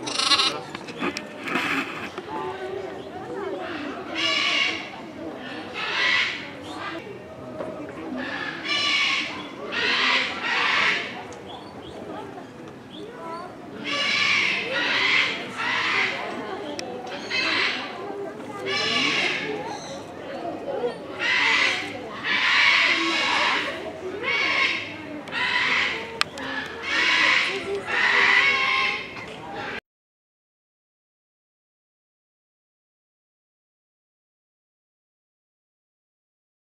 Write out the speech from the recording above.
them.